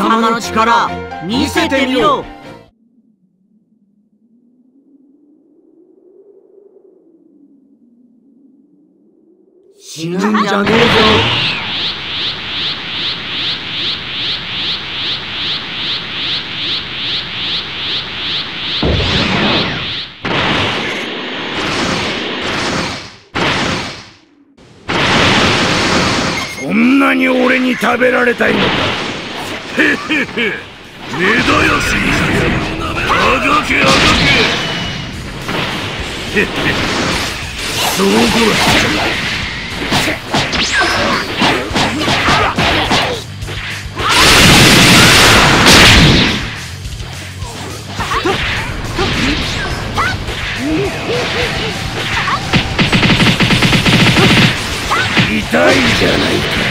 様の力見せてみろ死ぬんじゃねえぞ。そんなに俺に食べられたいのか。へへへ根絶やしあがけあがけへへそうこ痛いじゃないか。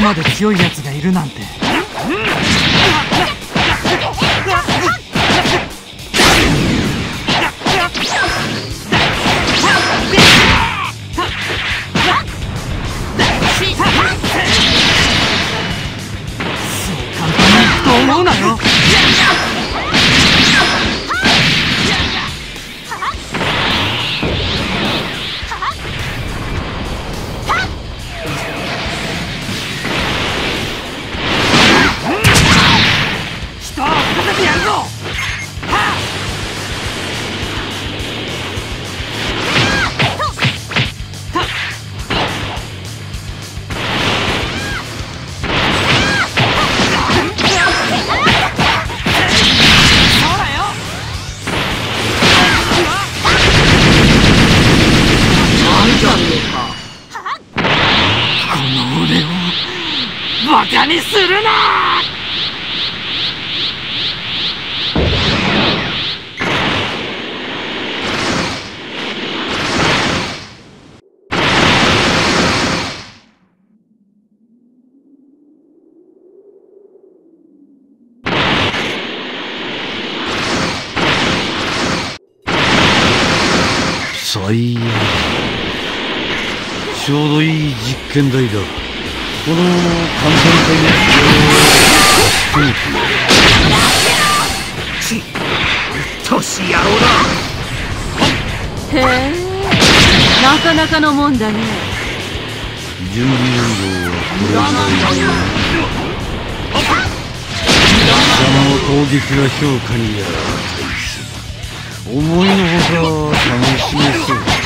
まで強いやつがいるなんて。俺をバカにするな！最悪。ちょうどいい実験台だ。この簡単さに助けにち年野郎だへえ。なかなかのもんだね。準備運動。はこれ貴様の攻撃が評価にやら大切思いのほか楽しめそう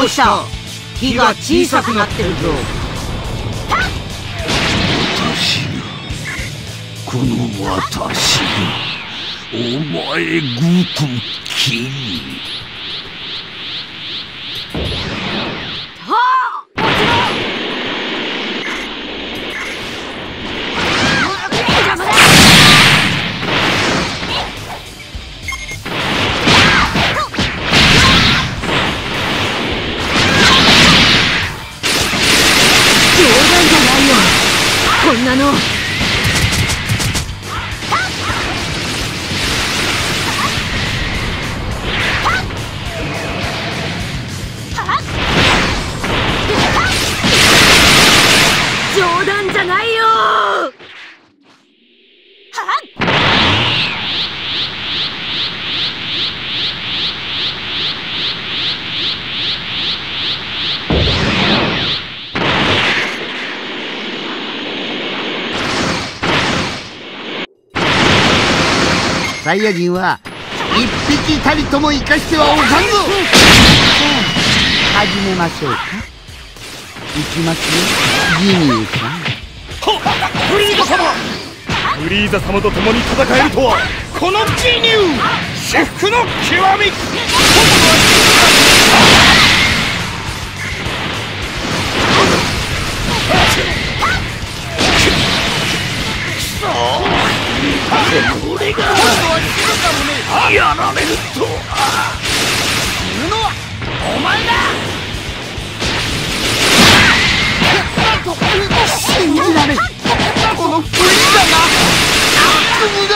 どうした？火が小さくなってるぞ。私がこの私がお前ごときに女の。サイヤ人は一匹たりとも生かしてはおかんぞ。始めましょうか。いきますよ。ジニーさん。フリーザ様。フリーザ様と共に戦えるとは。このジニュー。至福の極み。俺がやられると死ぬのはお前だ信じられんこのフリーザが悪夢だ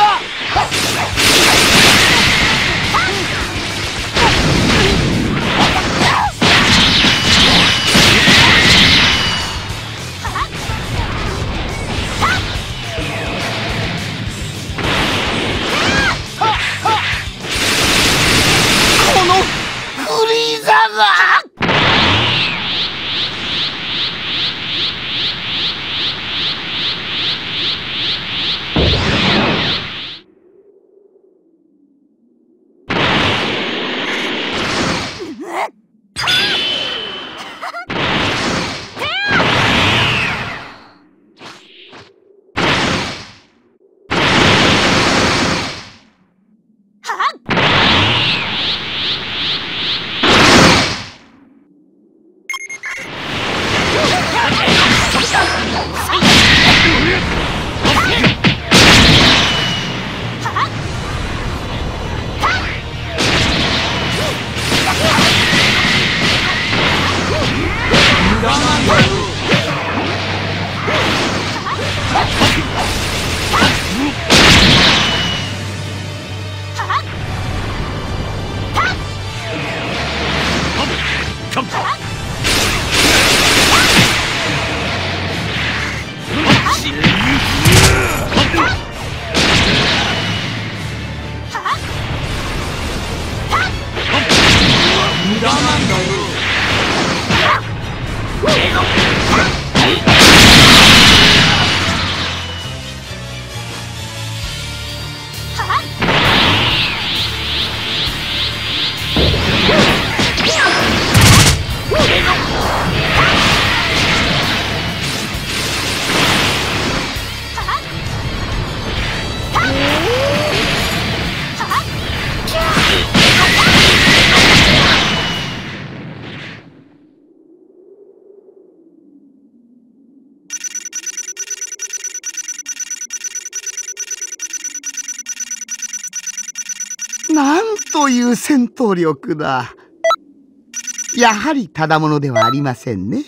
なんという戦闘力だ。やはりただものではありませんね。